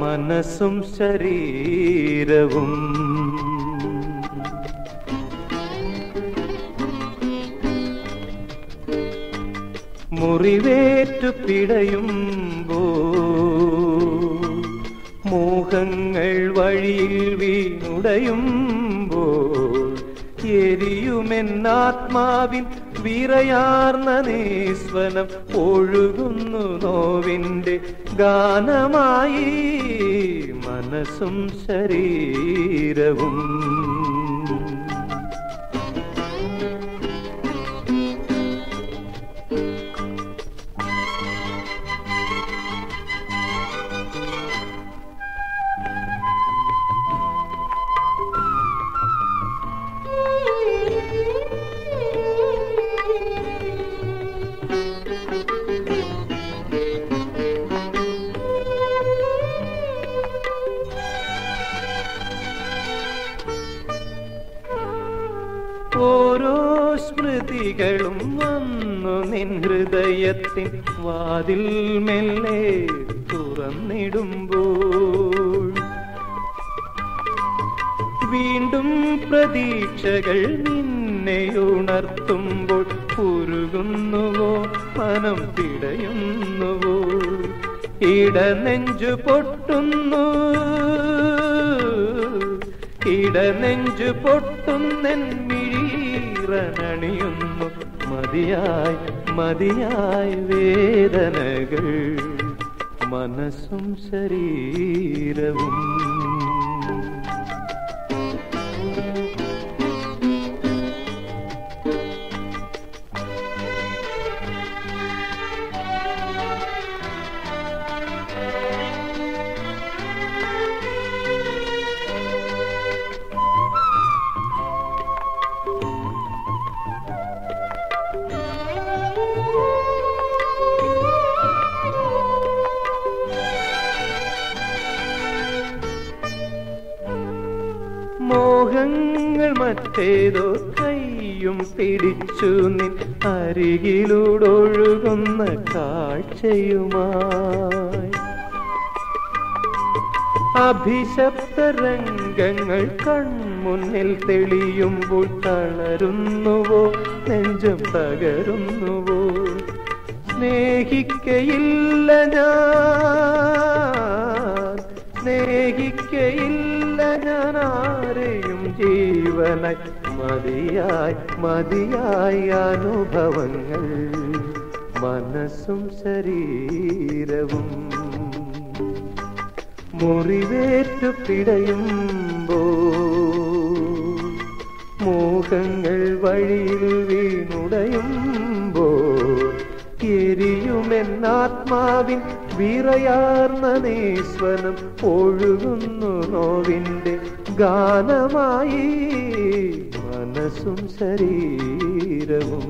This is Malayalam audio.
മനസ്സും ശരീരവും. മുറിവേറ്റു പിടയുമ്പോ മോഹങ്ങൾ വഴിയിൽ വീണുടയുമ്പോ എരിയുമെന്നാത്മാവിൻ വിറയാർന്ന നീസ്വനം ഒഴുകുന്നു നോവിന്റെ ഗാനമായി മനസ്സും ശരീരവും. ഓരോ സ്മൃതികളും വന്നു നിൻ ഹൃദയത്തിൻ വാതിൽ മെല്ലെ തുറന്നിടുമ്പോൾ വീണ്ടും പ്രതീക്ഷകൾ നിന്നെ ഉണർത്തുമ്പോൾ ഉരുകുന്നുവോ മനം പിടയുന്നുവോ ഇടനെഞ്ചു പൊട്ടുന്നു. ഇടനെഞ്ചു പൊട്ടുന്നെൻ മിഴീറണണിയുന്നു മതിയായി മതിയായി വേദനകൾ. മനസ്സും ശരീരവും മോഹങ്ങൾ മറ്റേതോ കൈയും പിടിച്ചു നിൻ അരികിലൂടൊഴുകുന്ന കാഴ്ചയുമായി. അഭിശപ്ത രംഗങ്ങൾ കൺമുന്നിൽ തെളിയുമ്പോൾ തളരുന്നുവോ നെഞ്ചം തകരുന്നുവോ? സ്നേഹിക്കയില്ല ഞാൻ സ്നേഹിക്കയില്ല ഞാൻ ആരെയും ജീവനായി മതിയായി മതിയായി അനുഭവങ്ങൾ. മനസ്സും ശരീരവും മുറിവേറ്റു പിടയുമ്പോ മോഹങ്ങൾ വഴിയിൽ വീണുടയുമ്പോ എരിയുമെന്നാത്മാവിൻ വിറയാർന്ന നീശ്വനം ഒഴുകുന്നു നോവിന്റെ ഗാനമായി മനസ്സും ശരീരവും